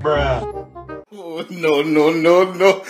Bruh. Oh, no, no, no, no.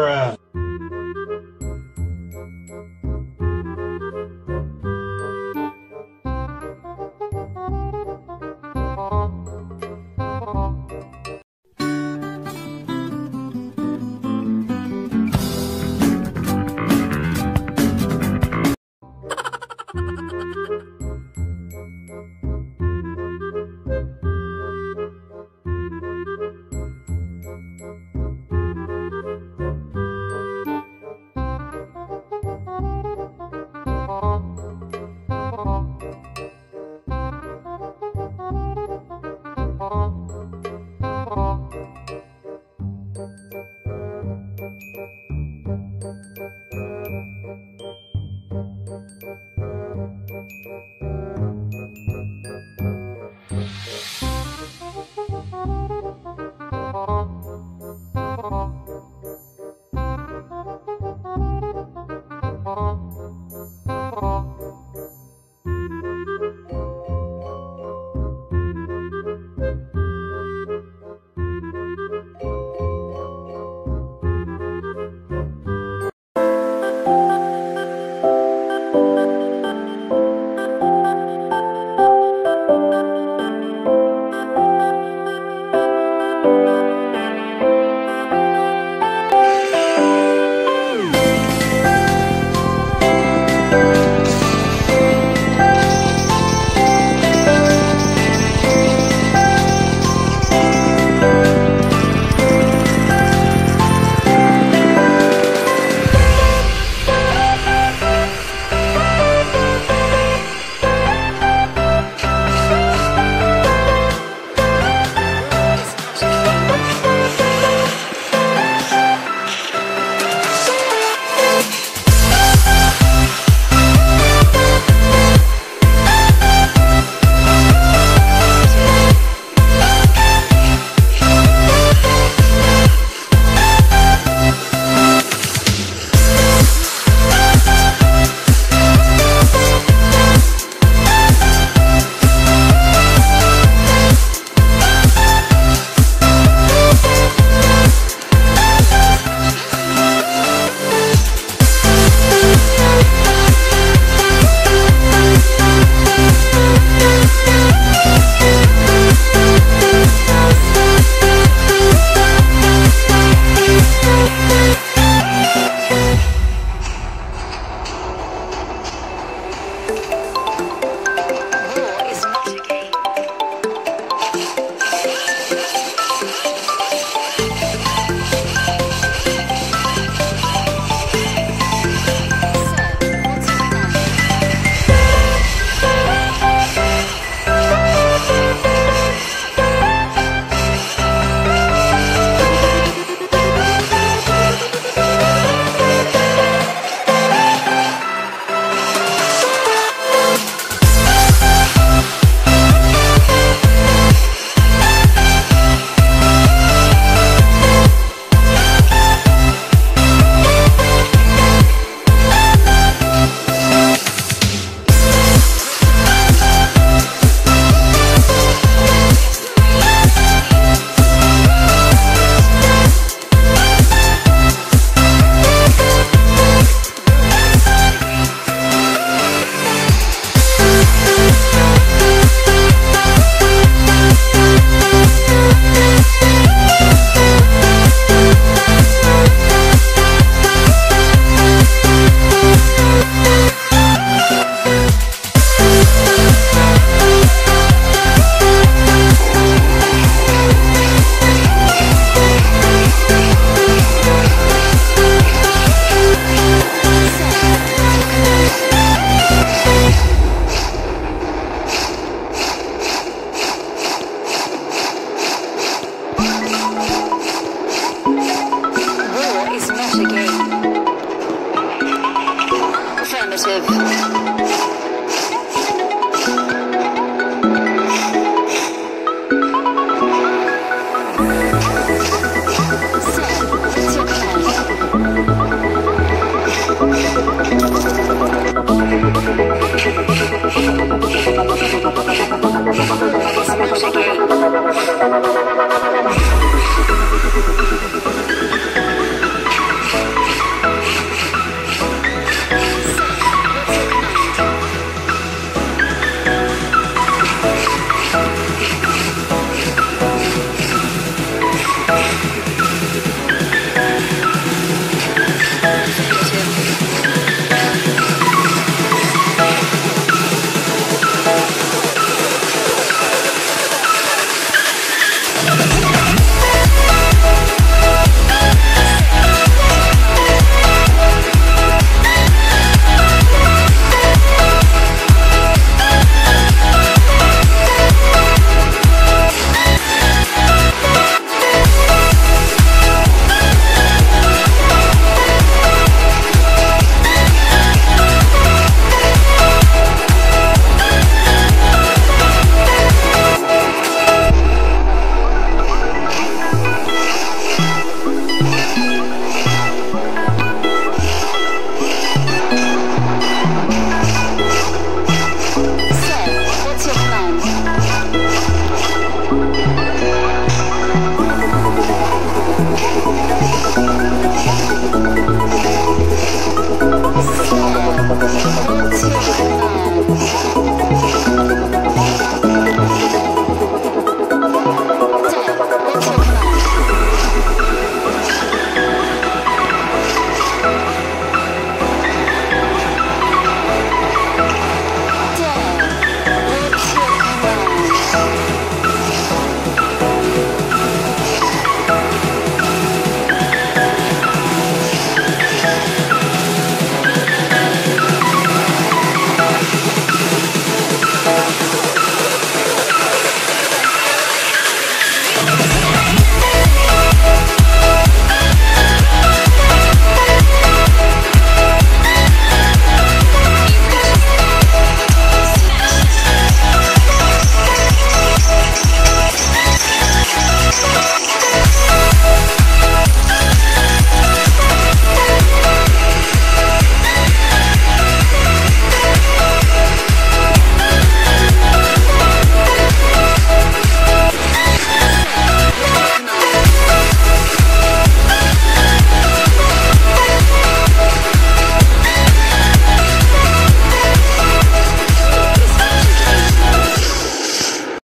Bruh. Tschüss.